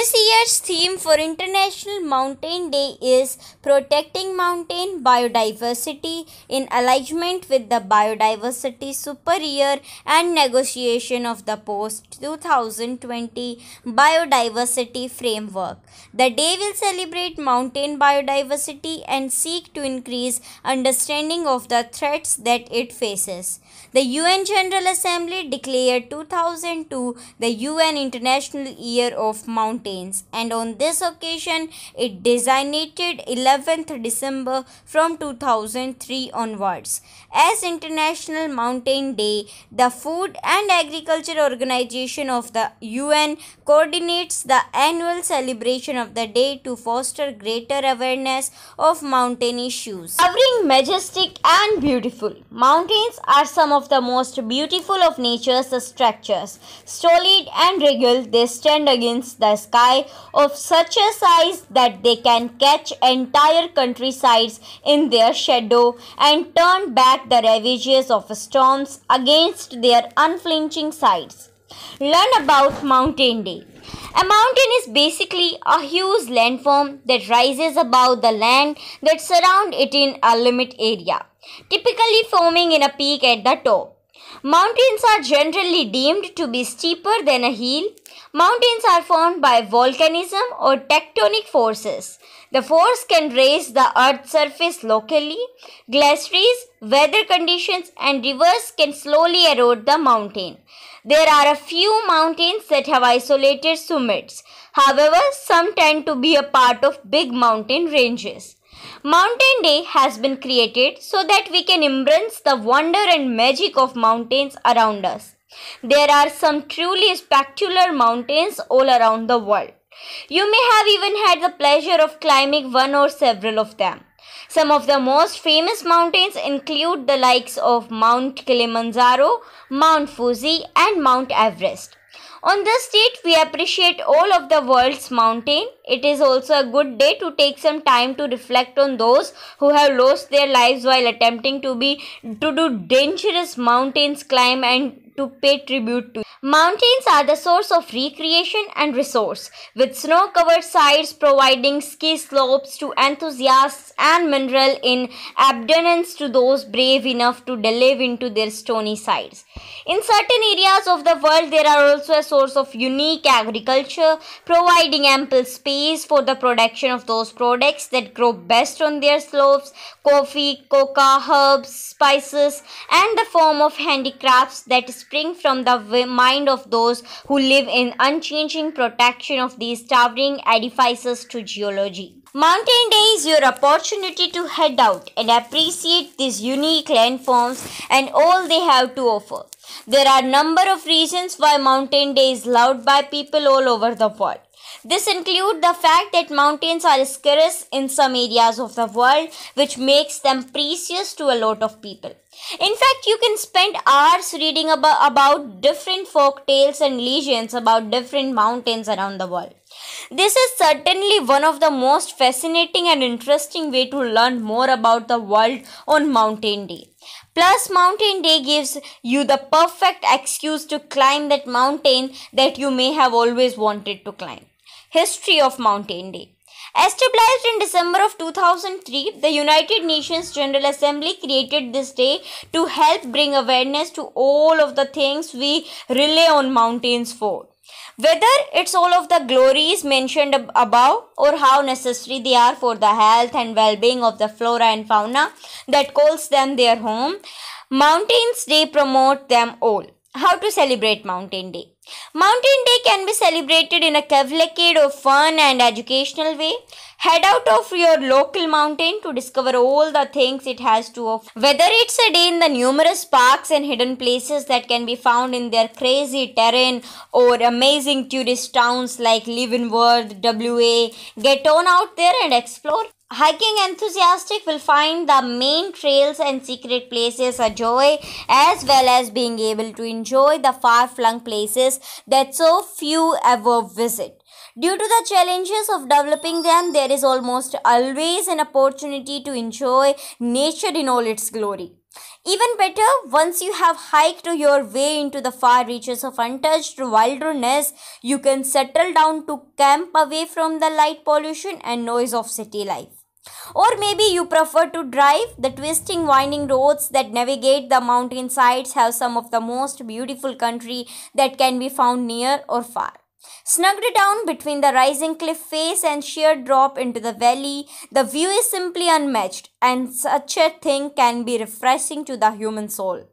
This year's theme for International Mountain Day is Protecting Mountain Biodiversity in alignment with the Biodiversity Super Year and negotiation of the post 2020 Biodiversity Framework. The day will celebrate mountain biodiversity and seek to increase understanding of the threats that it faces. The UN General Assembly declared 2002 the UN International Year of And on this occasion it designated 11th December from 2003 onwards as International Mountain Day. The Food and Agriculture Organization of the UN coordinates the annual celebration of the day to foster greater awareness of mountain issues. Covering majestic and beautiful, mountains are some of the most beautiful of nature's structures. Solid and regal, they stand against the sky of such a size that they can catch entire countrysides in their shadow and turn back the ravages of storms against their unflinching sides. Learn about Mountain Day. A mountain is basically a huge landform that rises above the land that surrounds it in a limit area, typically forming in a peak at the top. Mountains are generally deemed to be steeper than a hill. Mountains are formed by volcanism or tectonic forces. The force can raise the earth's surface locally. Glaciers, weather conditions, and rivers can slowly erode the mountain. There are a few mountains that have isolated summits. However, some tend to be a part of big mountain ranges. Mountain Day has been created so that we can embrace the wonder and magic of mountains around us. There are some truly spectacular mountains all around the world. You may have even had the pleasure of climbing one or several of them. Some of the most famous mountains include the likes of Mount Kilimanjaro, Mount Fuji, and Mount Everest. On this date, we appreciate all of the world's mountain. It is also a good day to take some time to reflect on those who have lost their lives while attempting to be to do dangerous mountains climb and to pay tribute to. Mountains are the source of recreation and resource, with snow-covered sides providing ski slopes to enthusiasts and mineral in abundance to those brave enough to delve into their stony sides. In certain areas of the world, there are also a source of unique agriculture, providing ample space for the production of those products that grow best on their slopes coffee, coca, herbs, spices, and the form of handicrafts that spring from the mind of those who live in unchanging protection of these towering edifices to geology. Mountain Day is your opportunity to head out and appreciate these unique landforms and all they have to offer. There are a number of reasons why Mountain Day is loved by people all over the world. This include the fact that mountains are scarce in some areas of the world which makes them precious to a lot of people. In fact, you can spend hours reading about, about different folk tales and legends about different mountains around the world. This is certainly one of the most fascinating and interesting way to learn more about the world on Mountain Day. Plus, Mountain Day gives you the perfect excuse to climb that mountain that you may have always wanted to climb. History of Mountain Day Established in December of 2003, the United Nations General Assembly created this day to help bring awareness to all of the things we rely on mountains for. Whether it's all of the glories mentioned above or how necessary they are for the health and well-being of the flora and fauna that calls them their home, Mountains Day promote them all. How to celebrate Mountain Day? Mountain Day can be celebrated in a cavalcade of fun and educational way. Head out of your local mountain to discover all the things it has to offer. Whether it's a day in the numerous parks and hidden places that can be found in their crazy terrain or amazing tourist towns like Leavenworth, WA, get on out there and explore. Hiking enthusiastic will find the main trails and secret places a joy as well as being able to enjoy the far-flung places that so few ever visit. Due to the challenges of developing them, there is almost always an opportunity to enjoy nature in all its glory. Even better, once you have hiked your way into the far reaches of untouched wilderness, you can settle down to camp away from the light pollution and noise of city life. Or maybe you prefer to drive. The twisting, winding roads that navigate the mountainsides have some of the most beautiful country that can be found near or far. Snugged down between the rising cliff face and sheer drop into the valley, the view is simply unmatched, and such a thing can be refreshing to the human soul.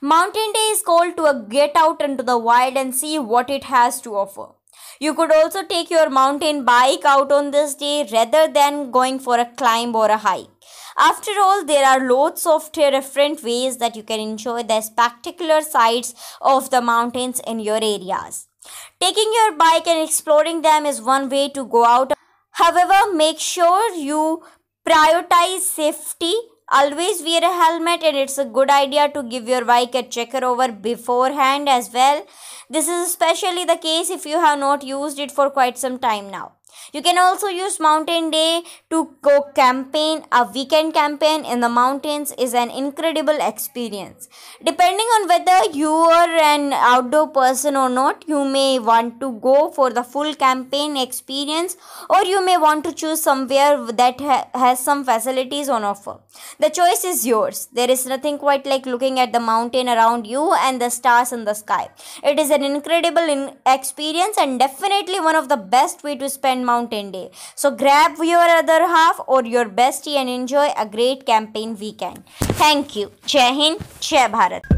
Mountain Day is called to a get out into the wild and see what it has to offer. You could also take your mountain bike out on this day rather than going for a climb or a hike. After all, there are loads of different ways that you can enjoy the spectacular sights of the mountains in your areas. Taking your bike and exploring them is one way to go out. However, make sure you prioritize safety. Always wear a helmet, and it's a good idea to give your bike a checker over beforehand as well. This is especially the case if you have not used it for quite some time now. You can also use mountain day to go campaign. A weekend campaign in the mountains is an incredible experience. Depending on whether you are an outdoor person or not, you may want to go for the full campaign experience or you may want to choose somewhere that ha- has some facilities on offer. The choice is yours. There is nothing quite like looking at the mountain around you and the stars in the sky. It is an incredible in- experience and definitely one of the best way to spend mountain day. So grab your other half or your bestie and enjoy a great campaign weekend. Thank you. Jai Hind, Jai Bharat.